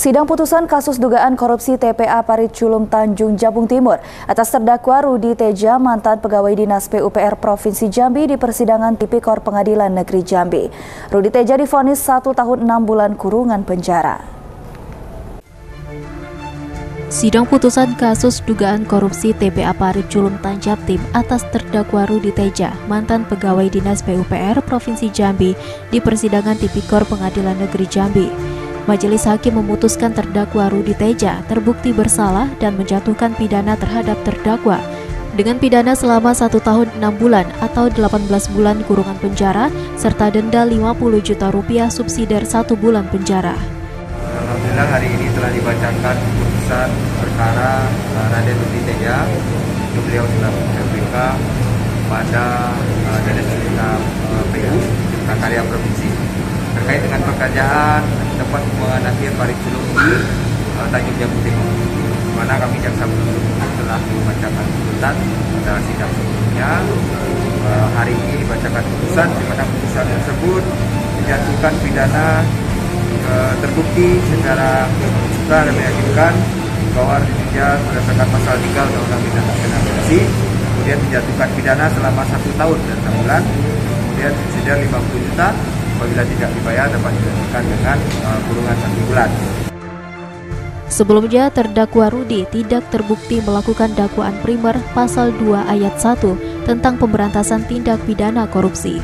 Sidang putusan kasus dugaan korupsi TPA Parit Culum Tanjung Jabung Timur atas terdakwa Rudi Teja, mantan pegawai dinas PUPR Provinsi Jambi di persidangan Tipikor Pengadilan Negeri Jambi. Rudi Teja difonis satu tahun enam bulan kurungan penjara. Sidang putusan kasus dugaan korupsi TPA Parit Culum Tanjabtim atas terdakwa Rudi Teja, mantan pegawai dinas PUPR Provinsi Jambi di persidangan Tipikor Pengadilan Negeri Jambi. Majelis Hakim memutuskan terdakwa Rudi Teja terbukti bersalah dan menjatuhkan pidana terhadap terdakwa. Dengan pidana selama satu tahun enam bulan atau 18 bulan kurungan penjara serta denda 50 juta rupiah subsidi satu bulan penjara. Alhamdulillah hari ini telah dibacakan putusan perkara uh, Raden Rudi Teja. Beliau sudah PPK pada uh, Dinas uh, PU Provinsi. Terkait dengan pekerjaan tempat mengakhir Pariculum di uh, Tanjung Timur. Mana kami jaksa penuntut telah membacakan putusan pada sidang sebelumnya. Uh, hari ini dibacakan putusan di mana putusan tersebut menjatuhkan pidana uh, terbukti secara suka dan meyakinkan bahwa Rizal berdasarkan pasal 3 Undang-Undang Pidana Korupsi kemudian dijatuhkan pidana selama satu tahun dan enam bulan kemudian subsidi 50 juta apabila tidak dibayar dapat dilanjutkan dengan uh, kurungan satu bulan. Sebelumnya, terdakwa Rudi tidak terbukti melakukan dakwaan primer pasal 2 ayat 1 tentang pemberantasan tindak pidana korupsi.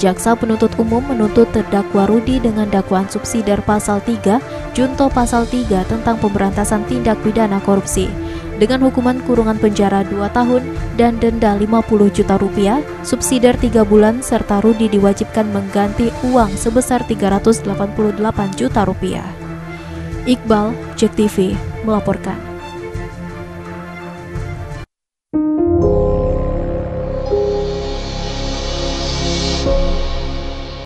Jaksa penuntut umum menuntut terdakwa Rudi dengan dakwaan subsidiar pasal 3, junto pasal 3 tentang pemberantasan tindak pidana korupsi dengan hukuman kurungan penjara 2 tahun dan denda 50 juta rupiah, subsidiar 3 bulan serta Rudi diwajibkan mengganti uang sebesar 388 juta rupiah. Iqbal, Jek TV, melaporkan.